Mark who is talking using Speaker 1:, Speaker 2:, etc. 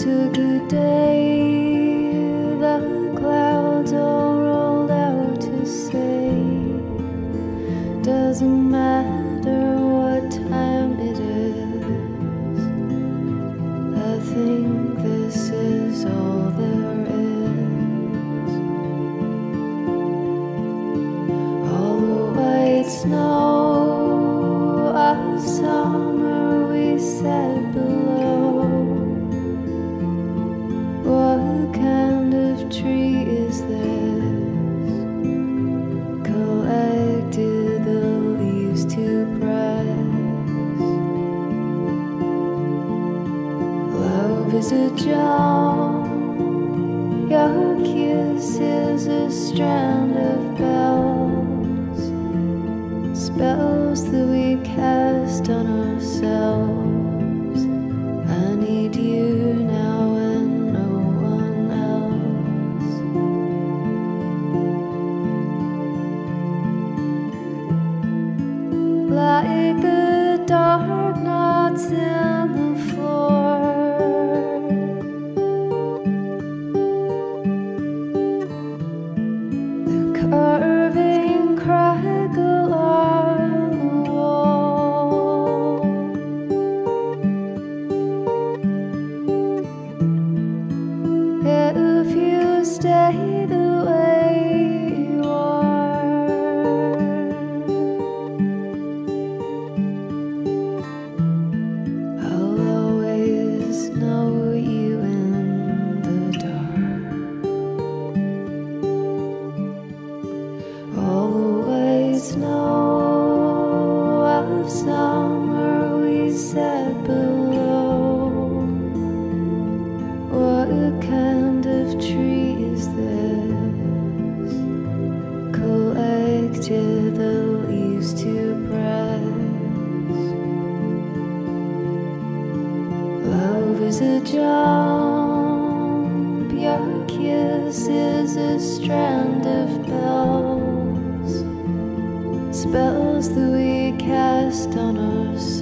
Speaker 1: took a day, the clouds all rolled out to say, doesn't matter what time it is. I think this is all there is. All the white snow of summer Love is a jump. Your kiss is a strand of bells. Spells that we cast on ourselves. I need you now and no one else. Like the dark knots in If you stay jump. Your kiss is a strand of bells, spells that we cast on ourselves.